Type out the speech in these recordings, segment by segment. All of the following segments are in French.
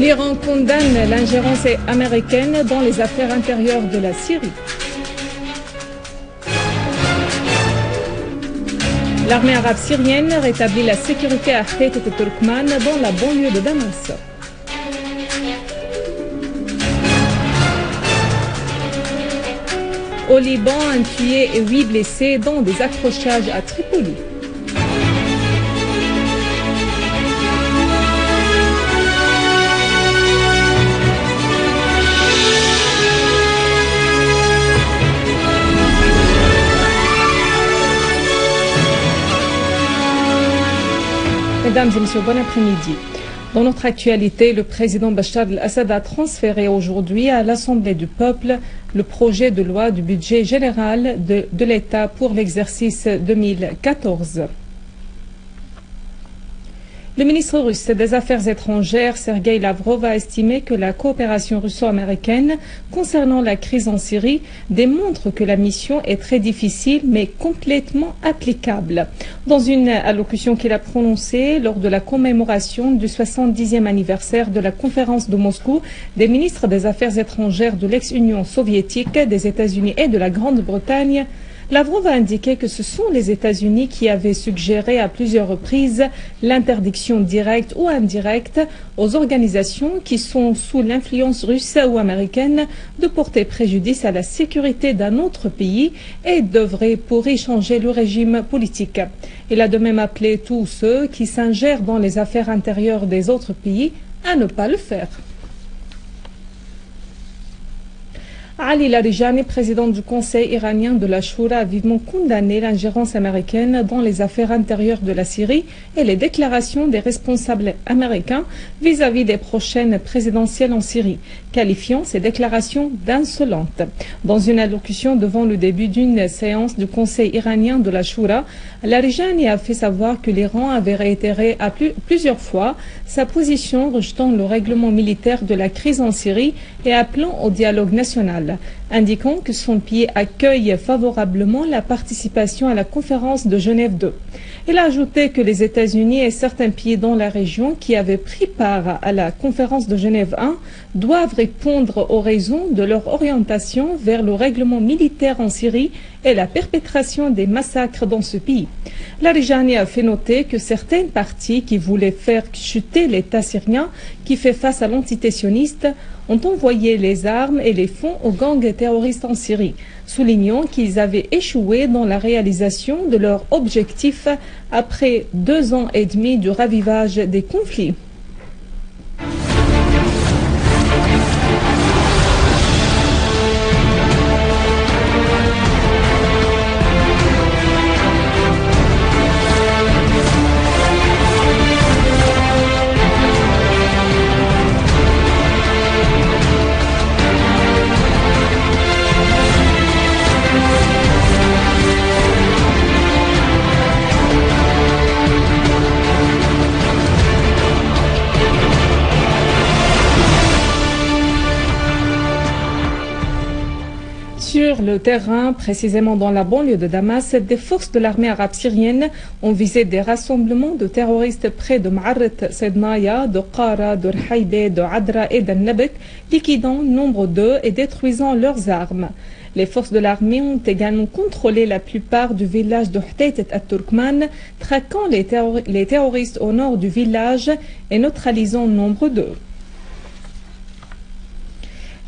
L'Iran condamne l'ingérence américaine dans les affaires intérieures de la Syrie. L'armée arabe syrienne rétablit la sécurité à Khet et Turkman dans la banlieue de Damas. Au Liban, un tué et huit blessés dans des accrochages à Tripoli. Mesdames et messieurs, bon après-midi. Dans notre actualité, le président Bachar al-Assad a transféré aujourd'hui à l'Assemblée du peuple le projet de loi du budget général de, de l'État pour l'exercice 2014. Le ministre russe des Affaires étrangères, Sergei Lavrov, a estimé que la coopération russo-américaine concernant la crise en Syrie démontre que la mission est très difficile mais complètement applicable. Dans une allocution qu'il a prononcée lors de la commémoration du 70e anniversaire de la conférence de Moscou des ministres des Affaires étrangères de l'ex-Union soviétique, des États-Unis et de la Grande-Bretagne, Lavrov a indiqué que ce sont les États-Unis qui avaient suggéré à plusieurs reprises l'interdiction directe ou indirecte aux organisations qui sont sous l'influence russe ou américaine de porter préjudice à la sécurité d'un autre pays et d'œuvrer pour y changer le régime politique. Il a de même appelé tous ceux qui s'ingèrent dans les affaires intérieures des autres pays à ne pas le faire. Ali Larijani, président du Conseil iranien de la Shura, a vivement condamné l'ingérence américaine dans les affaires intérieures de la Syrie et les déclarations des responsables américains vis-à-vis des prochaines présidentielles en Syrie, qualifiant ces déclarations d'insolentes. Dans une allocution devant le début d'une séance du Conseil iranien de la Shura, Larijani a fait savoir que l'Iran avait réitéré à plus, plusieurs fois sa position rejetant le règlement militaire de la crise en Syrie et appelant au dialogue national indiquant que son pays accueille favorablement la participation à la conférence de Genève 2. Il a ajouté que les États-Unis et certains pays dans la région qui avaient pris part à la conférence de Genève 1 doivent répondre aux raisons de leur orientation vers le règlement militaire en Syrie et la perpétration des massacres dans ce pays. Larijani a fait noter que certaines parties qui voulaient faire chuter l'État syrien qui fait face à l'entité sioniste ont envoyé les armes et les fonds aux gangs terroristes en Syrie, soulignant qu'ils avaient échoué dans la réalisation de leur objectif après deux ans et demi du ravivage des conflits. Sur le terrain, précisément dans la banlieue de Damas, des forces de l'armée arabe syrienne ont visé des rassemblements de terroristes près de Ma'arret Sednaya, de Qara, de Rhaïbé, de Adra et d'Annabek, liquidant nombre d'eux et détruisant leurs armes. Les forces de l'armée ont également contrôlé la plupart du village de Htaytet at-Turkman, traquant les, les terroristes au nord du village et neutralisant nombre d'eux.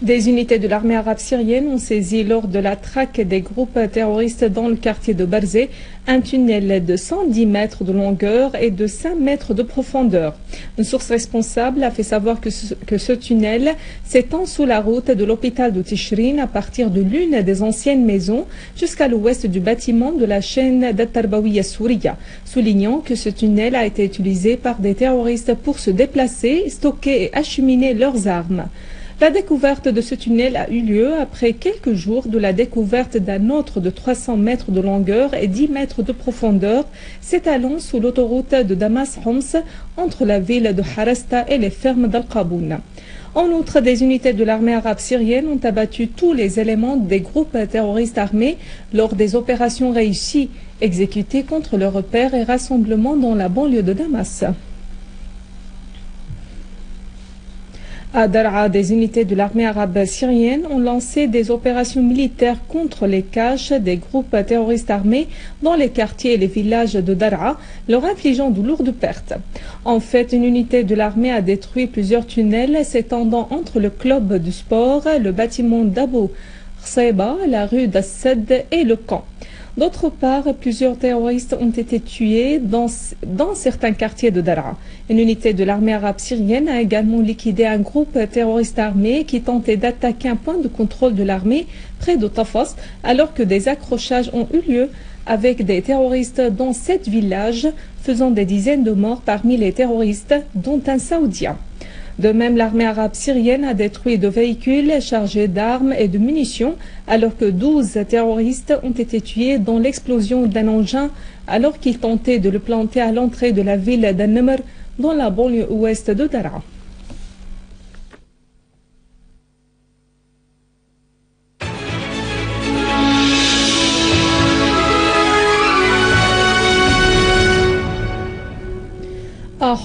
Des unités de l'armée arabe syrienne ont saisi lors de la traque des groupes terroristes dans le quartier de Barzé un tunnel de 110 mètres de longueur et de 5 mètres de profondeur. Une source responsable a fait savoir que ce, tunnel s'étend sous la route de l'hôpital de Tishrin à partir de l'une des anciennes maisons jusqu'à l'ouest du bâtiment de la chaîne d'Atarbawiya Souria, soulignant que ce tunnel a été utilisé par des terroristes pour se déplacer, stocker et acheminer leurs armes. La découverte de ce tunnel a eu lieu après quelques jours de la découverte d'un autre de 300 mètres de longueur et 10 mètres de profondeur s'étalant sous l'autoroute de Damas-Homs entre la ville de Harasta et les fermes d'Al-Qaboun. En outre, des unités de l'armée arabe syrienne ont abattu tous les éléments des groupes terroristes armés lors des opérations réussies exécutées contre leurs repères et rassemblements dans la banlieue de Damas. À Dar'a, des unités de l'armée arabe syrienne ont lancé des opérations militaires contre les caches des groupes terroristes armés dans les quartiers et les villages de Dar'a, leur infligeant de lourdes pertes. En fait, une unité de l'armée a détruit plusieurs tunnels s'étendant entre le club du sport, le bâtiment d'Abu Khseba, la rue d'Assad et le camp. D'autre part, plusieurs terroristes ont été tués dans, certains quartiers de Daraa. Une unité de l'armée arabe syrienne a également liquidé un groupe terroriste armé qui tentait d'attaquer un point de contrôle de l'armée près de Tafas, alors que des accrochages ont eu lieu avec des terroristes dans sept villages, faisant des dizaines de morts parmi les terroristes, dont un saoudien. De même, l'armée arabe syrienne a détruit deux véhicules chargés d'armes et de munitions, alors que 12 terroristes ont été tués dans l'explosion d'un engin alors qu'ils tentaient de le planter à l'entrée de la ville d'An-Namr dans la banlieue ouest de Daraa.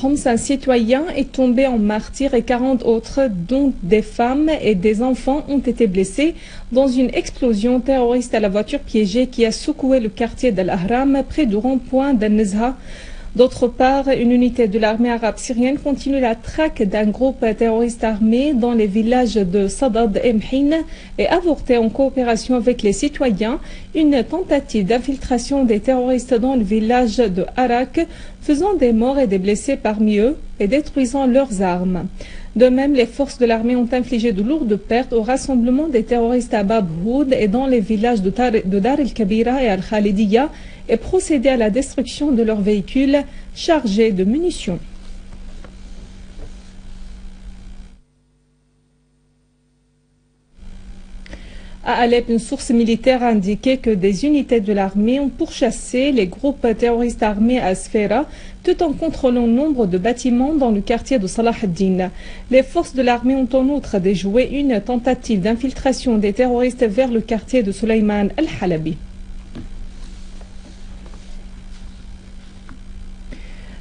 Un citoyen est tombé en martyr et 40 autres, dont des femmes et des enfants, ont été blessés dans une explosion terroriste à la voiture piégée qui a secoué le quartier d'Al-Ahram près du rond-point d'Al-Nezha D'autre part, une unité de l'armée arabe syrienne continue la traque d'un groupe terroriste armé dans les villages de Sadad et Mhin et avorté en coopération avec les citoyens une tentative d'infiltration des terroristes dans le village de Arak, faisant des morts et des blessés parmi eux et détruisant leurs armes. De même, les forces de l'armée ont infligé de lourdes pertes au rassemblement des terroristes à Bab Houd et dans les villages de, Dar el-Kabira et Al-Khalidiya et procédé à la destruction de leurs véhicules chargés de munitions. À Alep, une source militaire a indiqué que des unités de l'armée ont pourchassé les groupes terroristes armés à Sfera tout en contrôlant nombre de bâtiments dans le quartier de Salah ad-Din. Les forces de l'armée ont en outre déjoué une tentative d'infiltration des terroristes vers le quartier de Suleiman al-Halabi.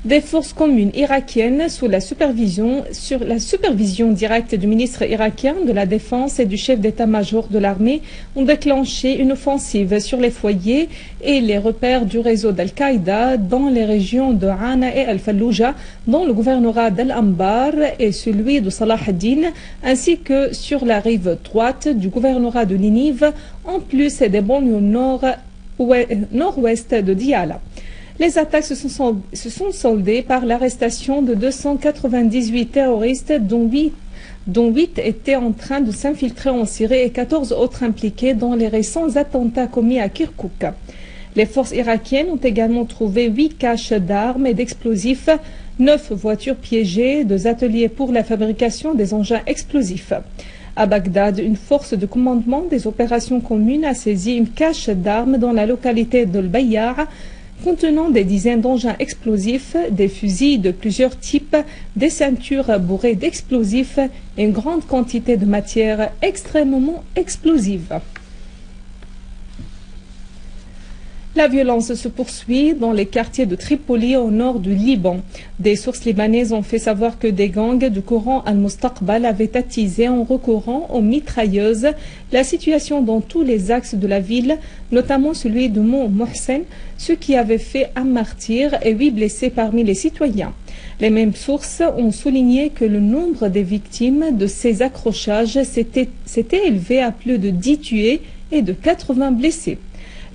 Des forces communes irakiennes sous la supervision, directe du ministre irakien de la Défense et du chef d'état-major de l'armée ont déclenché une offensive sur les foyers et les repères du réseau d'Al-Qaïda dans les régions de Hana et Al-Fallujah, dans le gouvernorat d'Al-Ambar et celui de Salah ad-Din, ainsi que sur la rive droite du gouvernorat de Ninive, en plus des banlieues nord-ouest de Diyala. Les attaques se sont, soldées par l'arrestation de 298 terroristes, dont 8, dont 8 étaient en train de s'infiltrer en Syrie et 14 autres impliqués dans les récents attentats commis à Kirkuk. Les forces irakiennes ont également trouvé 8 caches d'armes et d'explosifs, 9 voitures piégées, deux ateliers pour la fabrication des engins explosifs. À Bagdad, une force de commandement des opérations communes a saisi une cache d'armes dans la localité de Bayar, contenant des dizaines d'engins explosifs, des fusils de plusieurs types, des ceintures bourrées d'explosifs et une grande quantité de matière extrêmement explosive. La violence se poursuit dans les quartiers de Tripoli au nord du Liban. Des sources libanaises ont fait savoir que des gangs du courant Al-Mustaqbal avaient attisé en recourant aux mitrailleuses la situation dans tous les axes de la ville, notamment celui de Mont Mohsen, ce qui avait fait un martyr et huit blessés parmi les citoyens. Les mêmes sources ont souligné que le nombre des victimes de ces accrochages s'était élevé à plus de 10 tués et de 80 blessés.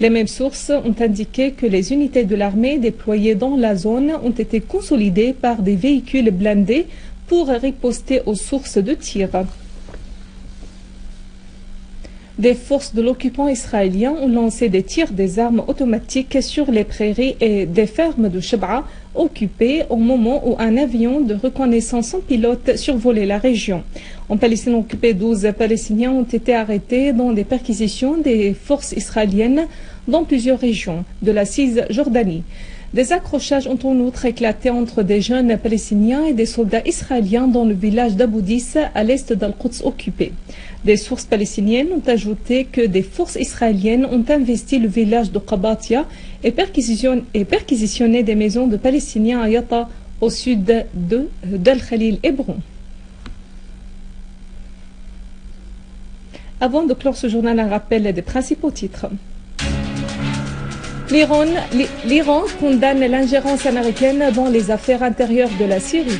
Les mêmes sources ont indiqué que les unités de l'armée déployées dans la zone ont été consolidées par des véhicules blindés pour riposter aux sources de tir. Des forces de l'occupant israélien ont lancé des tirs des armes automatiques sur les prairies et des fermes de Shebra occupées au moment où un avion de reconnaissance sans pilote survolait la région. En Palestine occupée, 12 Palestiniens ont été arrêtés dans des perquisitions des forces israéliennes dans plusieurs régions de la Cisjordanie. Des accrochages ont en outre éclaté entre des jeunes palestiniens et des soldats israéliens dans le village d'Aboudis à l'est d'Al-Quds occupé. Des sources palestiniennes ont ajouté que des forces israéliennes ont investi le village de Qabatia et perquisitionné, des maisons de Palestiniens à Yatta au sud d'Al-Khalil Hébron. Avant de clore ce journal, un rappel des principaux titres. L'Iran condamne l'ingérence américaine dans les affaires intérieures de la Syrie.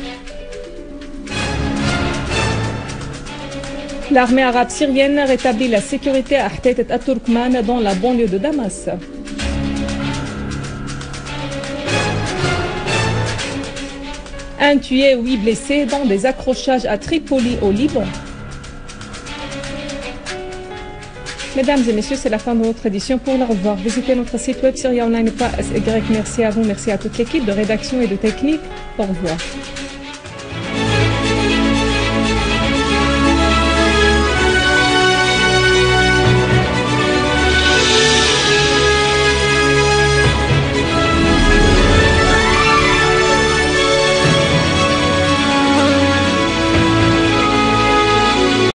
L'armée arabe syrienne rétablit la sécurité à Ahtet at dans la banlieue de Damas. Un tué, huit blessés dans des accrochages à Tripoli au Liban. Mesdames et messieurs, c'est la fin de notre édition. Pour la revoir, visitez notre site web syriaonline.sy. Merci à vous, merci à toute l'équipe de rédaction et de technique. Au revoir.